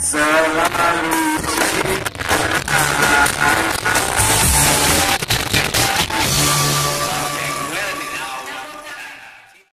Salaru.